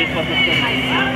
vez para se